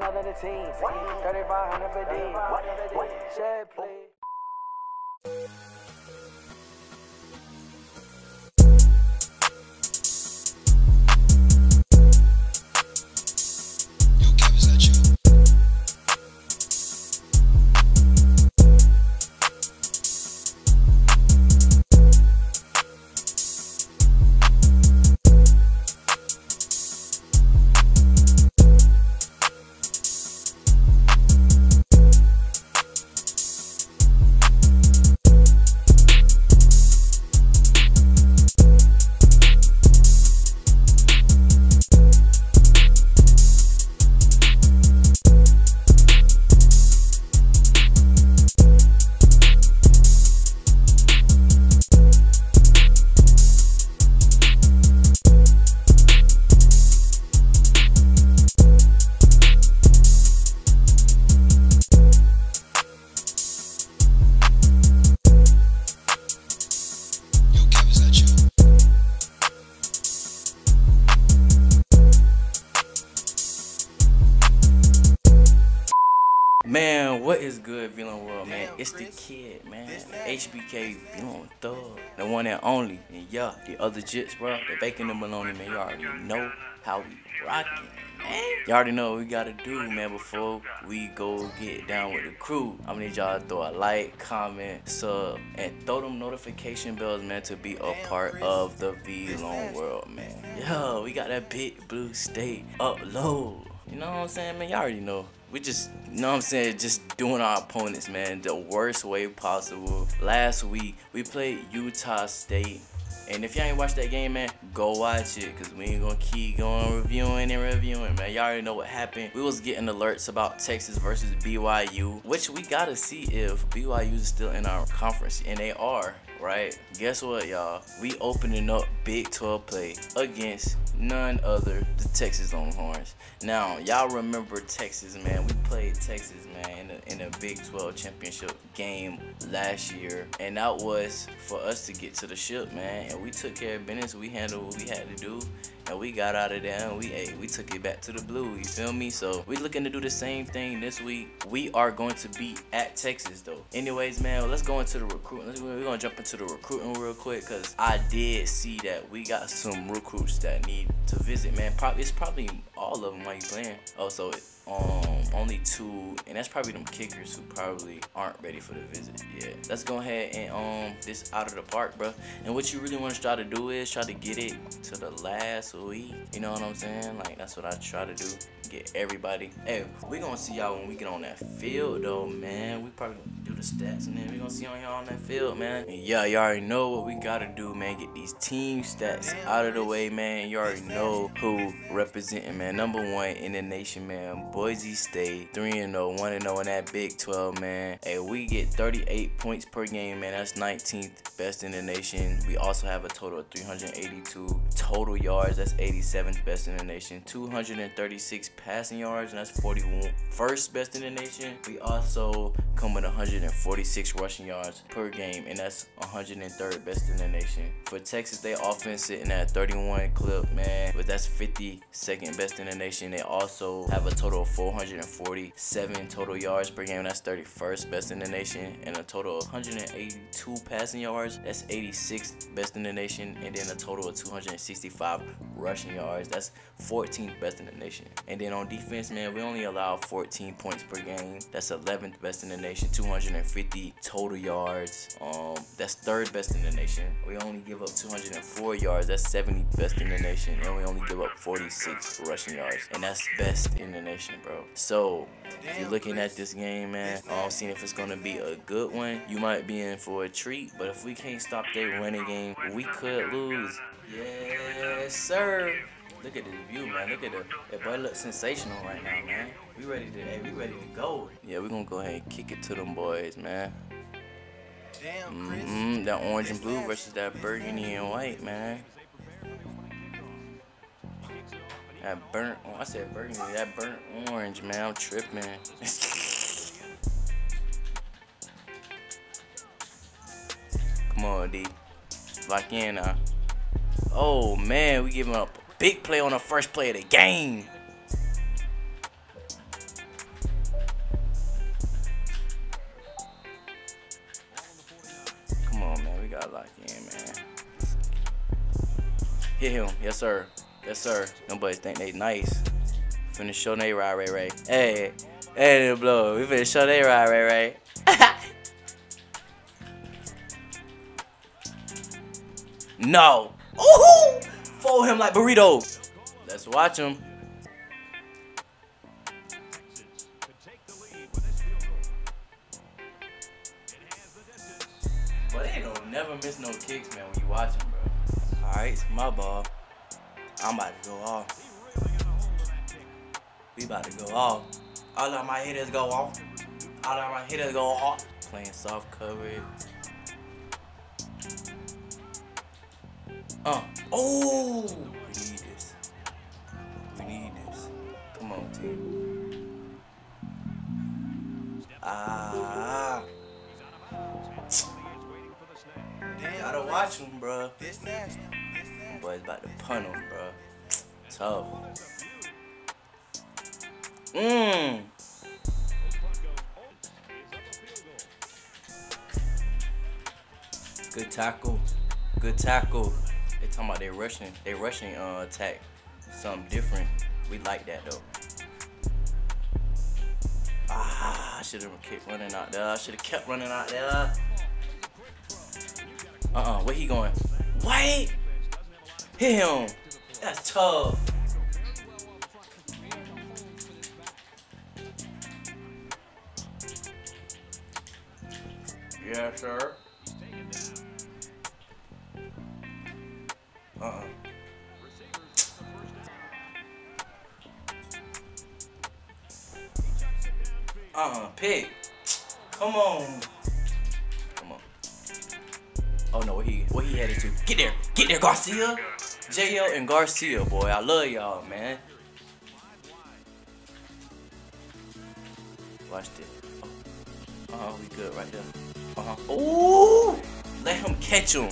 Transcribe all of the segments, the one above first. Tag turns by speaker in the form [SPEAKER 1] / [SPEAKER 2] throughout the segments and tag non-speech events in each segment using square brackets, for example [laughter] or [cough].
[SPEAKER 1] know that the team. 3500 for D. Shed play.
[SPEAKER 2] Man, what is good, Vlone World, man? It's the kid, man. HBK Vlone Thug, the one and only. And yeah, the other jits, bro. They baking the bologna, man. You already know how we rocking, man. You already know what we gotta do, man, before we go get down with the crew. I'm gonna need y'all to throw a like, comment, sub, and throw them notification bells, man, to be a part of the Vlone World, man. Yo, we got that big blue state upload. You know what I'm saying, man? Y'all already know. We just, you know what I'm saying, just doing our opponents, man, the worst way possible. Last week, we played Utah State. And if y'all ain't watched that game, man, go watch it. Cause we ain't gonna keep going reviewing and reviewing, man. Y'all already know what happened. We was getting alerts about Texas versus BYU, which we gotta see if BYU is still in our conference. And they are, right? Guess what, y'all? We opening up Big 12 play against none other the Texas Longhorns. Now, y'all remember Texas, man. We played Texas, man, in a, in a Big 12 championship game last year. And that was for us to get to the ship, man. And we took care of business. We handled what we had to do. And we got out of there and we hey, we took it back to the blue. You feel me? So we looking to do the same thing this week. We are going to be at Texas though. Anyways, man, let's go into the recruiting. Let's, we're gonna jump into the recruiting real quick because I did see that we got some recruits that need to visit, man. Probably it's probably all of them while you playing. Oh, so it, um only two and that's probably them kickers who probably aren't ready for the visit yeah let's go ahead and um this out of the park bro and what you really want to try to do is try to get it to the last week. You know what i'm saying? Like that's what i try to do get everybody. Hey we gonna see y'all when we get on that field though man. We probably gonna do the stats and then we gonna see on y'all on that field man. And yeah you all already know what we gotta do man. Get these team stats out of the way man. You already know who representing man. Number one in the nation man boise state 3 and 0 1 and 0 in that big 12 man. Hey we get 38 points per game man. That's 19th best in the nation. We also have a total of 382 total yards. That's 87th best in the nation. 236 passing yards and that's 41 first best in the nation. We also come with 146 rushing yards per game and that's 103rd best in the nation. For texas they offense sitting at 31 clip man but that's 52nd best in the nation. They also have a total of 447 total yards per game. That's 31st best in the nation and a total of 182 passing yards. That's 86th best in the nation and then a total of 265 rushing yards. That's 14th best in the nation. And then on defense man we only allow 14 points per game. That's 11th best in the nation 250 total yards. Um that's third best in the nation. We only give up 204 yards that's 70th best in the nation. And we only give up 46 rushing yards and that's best in the nation bro. So if you're looking at this game man um seeing if it's gonna be a good one. You might be in for a treat but if we can't stop their running game we could lose. Yes sir Look at this view, man. Look at the that boy look sensational right now, man. We ready to hey, we ready to go. Yeah, we gonna go ahead and kick it to them boys, man. Mm-hmm. That orange and blue versus that burgundy and white, man. That burnt oh, I said burgundy, that burnt orange, man. I'm tripping. [laughs] Come on, D. Lock in now. Oh man, we giving up a big play on the first play of the game. Come on, man. We got to lock in, man. Hit him. Yes, sir. Yes, sir. Nobody think they nice. Finna show they ride, Ray Ray. Hey, hey, blow. We finna show they ride, Ray Ray. [laughs] no. Ooh. Fold him like burrito. Let's watch him. But they don't never miss no kicks, man, when you watch them, bro. Alright, it's my ball. I'm about to go off. We about to go off. All of my hitters go off. All of my hitters go off. Playing soft coverage. Uh. Oh! We need this. We need this. Come on, team. Ah. Gotta watch him, bro.
[SPEAKER 1] This nasty.
[SPEAKER 2] Boy's about to punt him, bro. Tough. Mmm. Good tackle. Good tackle. They talking about they rushing. They rushing uh attack. Something different. We like that though. Ah, I should have kept running out there. I should have kept running out there. Uh-uh, where he going? Wait! Hit him! That's tough. Yeah, sir. Uh-uh, pig. Come on. Come on. Oh no, where he where he headed to? Get there, get there, Garcia. JL and Garcia, boy, I love y'all, man. Watch this. Oh. Uh-huh, we good right there. Uh-huh. Ooh! Let him catch him.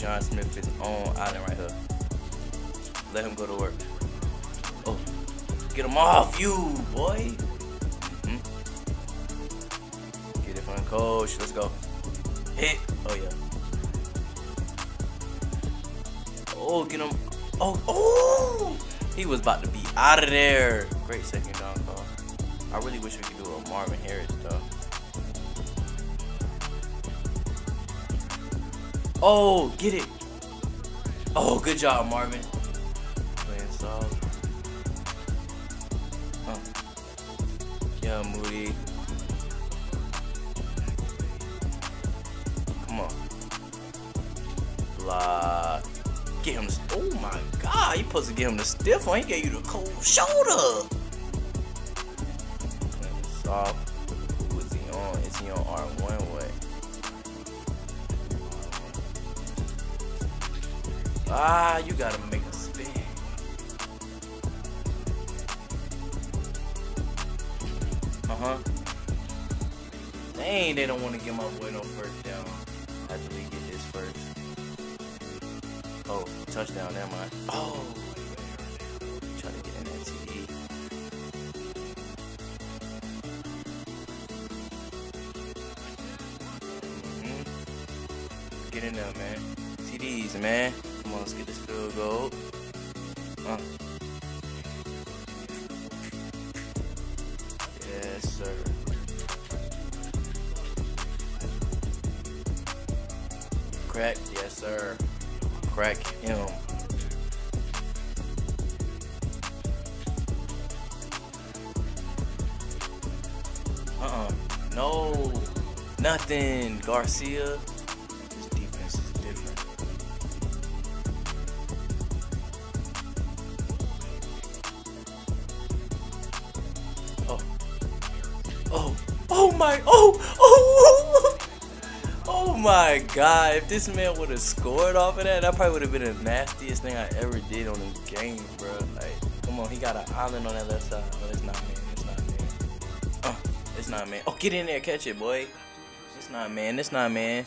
[SPEAKER 2] John Smith his own island right here. Let him go to work. Oh, get him off you, boy. Hmm? Get it from coach. Let's go. Hit. Oh yeah. Oh, get him. Oh, oh! He was about to be out of there. Great second down call. I really wish we could do a Marvin Harris though. Oh, get it. Oh, good job, Marvin. Playing soft. Huh. Yeah, Moody. Come on. Block. Get him. Oh my God! You supposed to get him the stiff one. He gave you the cold shoulder. Playing soft. Who is he on? Is he on R1 way? Ah, you gotta make a spin. Uh huh. Dang, they don't want to give my boy no first down. After we get this first. Oh, touchdown, never mind. Oh, try to get in that TD. Mhm. Get in there, man. TDs, man. Let's get this field goal. Uh. Yes, sir. Crack, yes, sir. Crack him. Uh-uh. No. Nothing. Garcia. My god. If this man would have scored off of that, that probably would have been the nastiest thing I ever did on this game, bro. Like, come on. He got an island on that left side. But it's not man. It's not man. Uh, it's not man. Oh, get in there. Catch it, boy. It's not man. It's not man.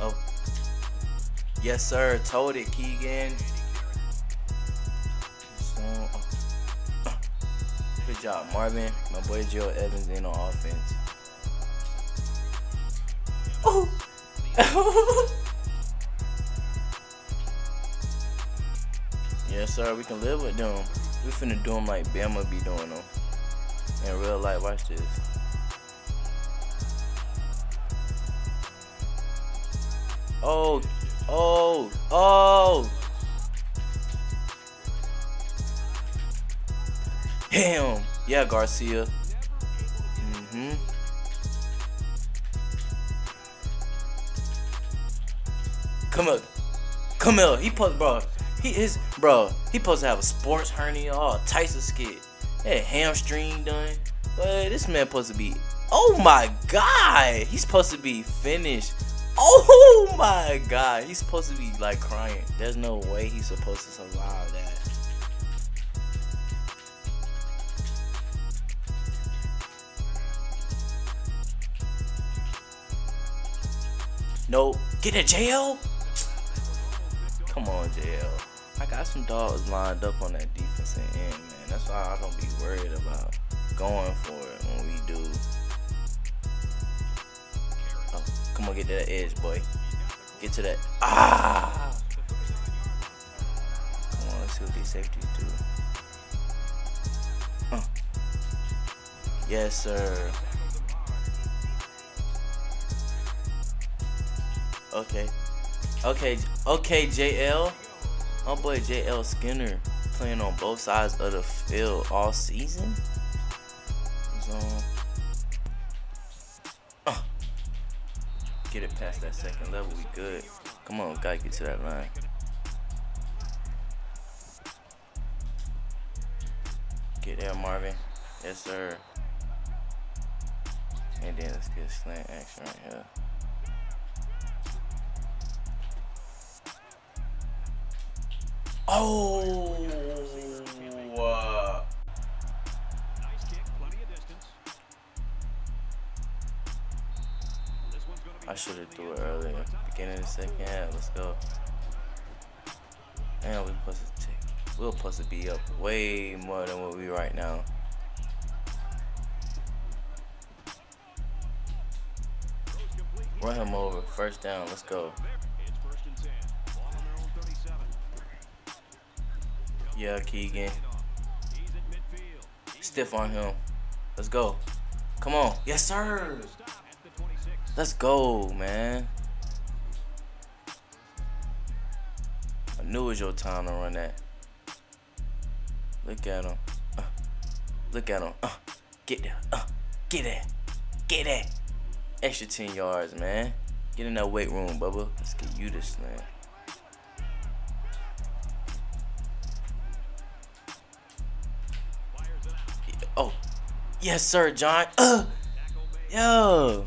[SPEAKER 2] Oh. Yes, sir. Told it, Keegan. So, good job, Marvin. My boy Joe Evans in on offense. Oh. [laughs] yes, sir. We can live with them. We finna do them like Bama be doing them. In real life, watch this. Oh, oh, oh. Him. Yeah, Garcia. Mm-hmm. Come here. Come here. He put bro. He is bro. He supposed to have a sports hernia, all types of skit. That hamstring done. But this man supposed to be. Oh my god. He's supposed to be finished. Oh my god. He's supposed to be like crying. There's no way he's supposed to survive that. No. Get a jail? Come on, JL. I got some dogs lined up on that defensive end, man. That's why I don't be worried about going for it when we do. Oh, come on, get to that edge, boy. Get to that. Ah! Come on, let's see what these safeties do. Uh. Yes, sir. Okay. Okay, okay, JL. My boy JL Skinner playing on both sides of the field all season. So, uh, get it past that second level, we good. Come on, gotta get to that line. Get there, Marvin. Yes, sir. And then let's get slant action right here. Oh. Uh, I should have threw it earlier. Beginning of the second half. Let's go. And we supposed to take. We're supposed to be up way more than what we right now. Run him over. First down. Let's go. Yeah, Keegan. Stiff on him. Let's go. Come on. Yes, sir. Let's go, man. I knew it was your time to run that. Look at him. Uh, look at him. Uh, get there. Uh, get it. Get it. Extra 10 yards, man. Get in that weight room, Bubba. Let's get you this, man. Yes, sir, John. Uh, yo,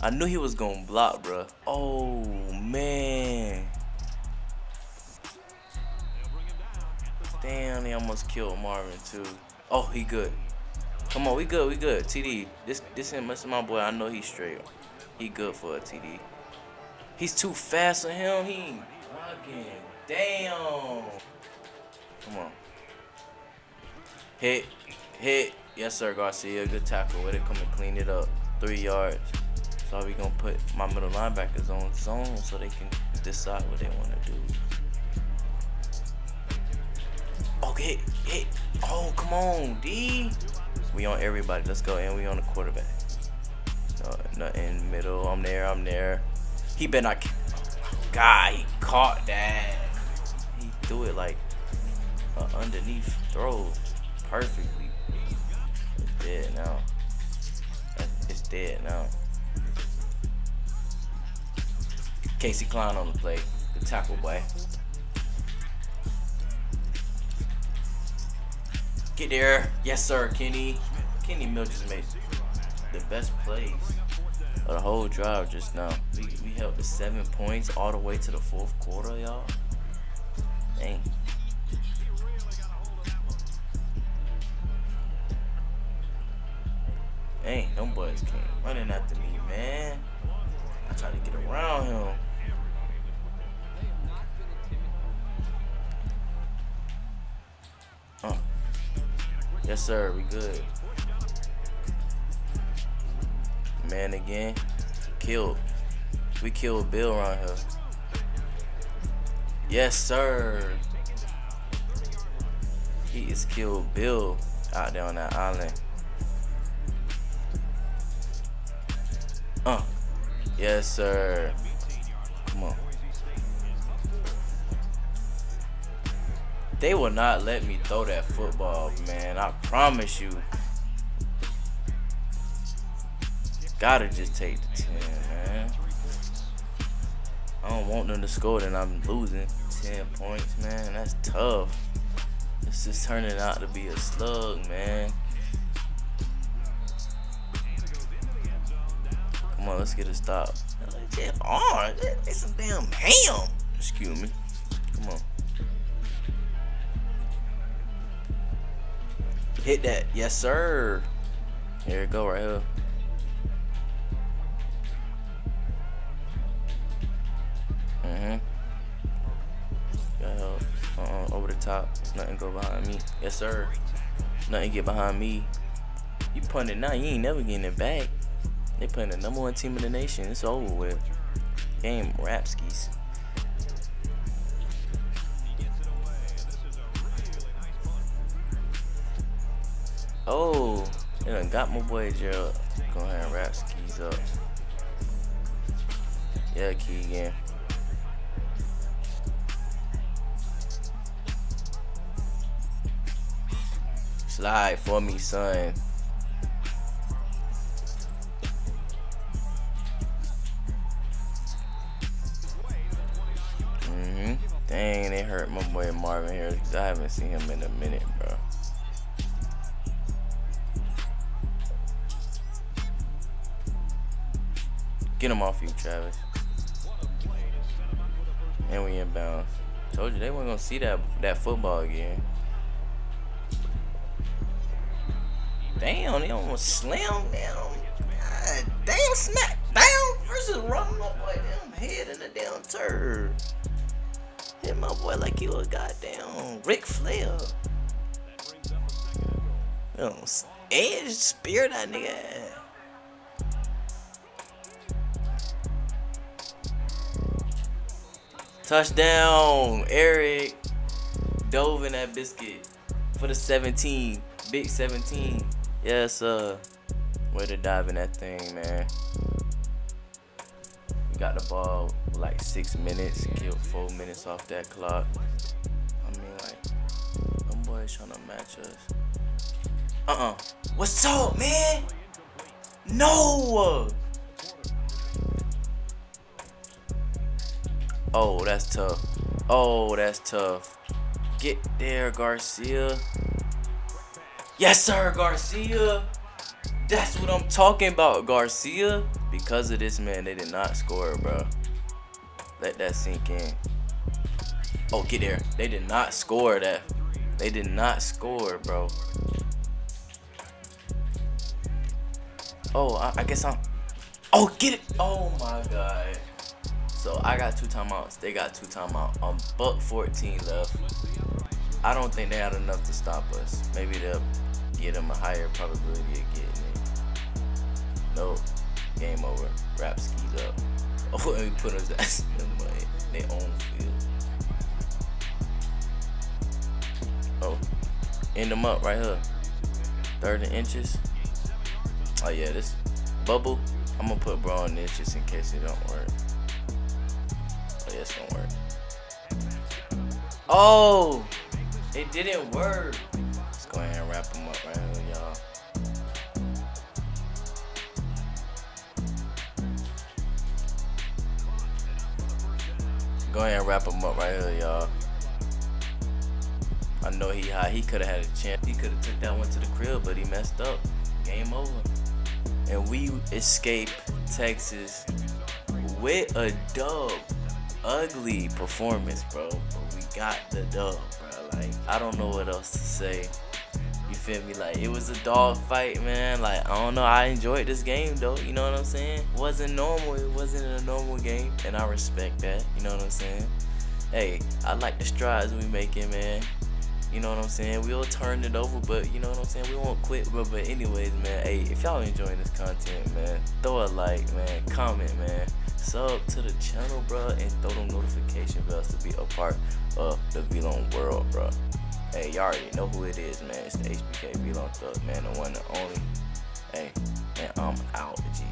[SPEAKER 2] I knew he was gonna block, bro. Oh man. Damn, he almost killed Marvin too. Oh, he good. Come on, we good, we good. TD, this this is my boy. I know he's straight. He good for a TD. He's too fast for him. He blocking. Damn. Come on. Hit, hit. Yes, sir, Garcia. Good tackle with it. Come and clean it up. Three yards. So we gonna put my middle linebackers on zone so they can decide what they want to do. Okay, oh, hit. Oh, come on, D. We on everybody. Let's go. And we on the quarterback. No, nothing in middle. I'm there. I'm there. He better not. God, he caught that. He threw it like underneath throw perfectly. Dead now. It's dead now. Casey Klein on the play. Good tackle, boy. Get there. Yes, sir, Kenny. Kenny Mill just made the best plays of the whole drive just now. We, we held the seven points all the way to the fourth quarter, y'all. Dang. Dang, them boys came running after me, man. I tried to get around him. Oh. Yes, sir, we good. Man again. Killed. We killed Bill around here. Yes, sir. He just killed Bill out there on that island. Uh. Yes, sir. Come on. They will not let me throw that football, man. I promise you. Gotta just take the 10, man. I don't want them to score, then I'm losing 10 points, man. That's tough. This is turning out to be a slug, man. Come on, let's get a stop. Just on. It's some damn ham. Excuse me. Come on. Hit that. Yes, sir. Here it go right here. Mm-hmm. Got. Uh-uh, over the top. Nothing go behind me. Yes, sir. Nothing get behind me. You punting now, you ain't never getting it back. They playing the number one team in the nation. It's over with. Game Rapskis. Oh, they done got my boy Gerald. Go ahead and wrap skis up. Yeah, key Keegan. Slide for me, son. Boy Marvin here. I haven't seen him in a minute, bro. Get him off you, Travis. And we inbound. Told you they weren't gonna see that that football again. Damn, they almost slam down. God damn, smack down versus run my boy damn head in the damn turd. Hit my boy like you a goddamn Ric Flair. You edge spear that nigga. Touchdown, Eric dove in that biscuit for the 17, big 17. Yes, uh, way to dive in that thing, man. Got the ball like six minutes, killed four minutes off that clock. I mean, like, them boys trying to match us. Uh-uh. What's up, man? No! Oh, that's tough. Oh, that's tough. Get there, Garcia. Yes, sir, Garcia. That's what I'm talking about, Garcia. Because of this, man, they did not score, bro. Let that sink in. Oh, get there. They did not score that. They did not score, bro. Oh, I, I guess I'm. Oh, get it. Oh, my God. So I got two timeouts. They got two timeouts. Um, buck 14 left. I don't think they had enough to stop us. Maybe they'll get him a higher probability of getting it. Nope. Game over. Wrap skis up. [laughs] Oh, and we put us [laughs] ass in their own field. Oh, end them up right here. 30 inches. Oh yeah, this bubble. I'm gonna put bro on this just in case it don't work. Oh yeah, it's gonna work. Oh, it didn't work. Go ahead and wrap him up right here, y'all. I know he high. He could have had a chance. He could have took that one to the crib, but he messed up. Game over. And we escape Texas with a dub. Ugly performance, bro. But we got the dub, bro. Like, I don't know what else to say. Feel me? Like, it was a dog fight, man. Like, I don't know. I enjoyed this game, though. You know what I'm saying? It wasn't normal. It wasn't a normal game. And I respect that. You know what I'm saying? Hey, I like the strides we making, man. You know what I'm saying? We'll turn it over, but you know what I'm saying? We won't quit. But, but anyways, man, hey, if y'all enjoying this content, man, throw a like, man, comment, man, sub to the channel, bro, and throw them notification bells to be a part of the Vlone world, bro. Hey, y'all already know who it is, man. It's the HBK Vlone Thug, man, the one and only. Hey, and I'm out, G.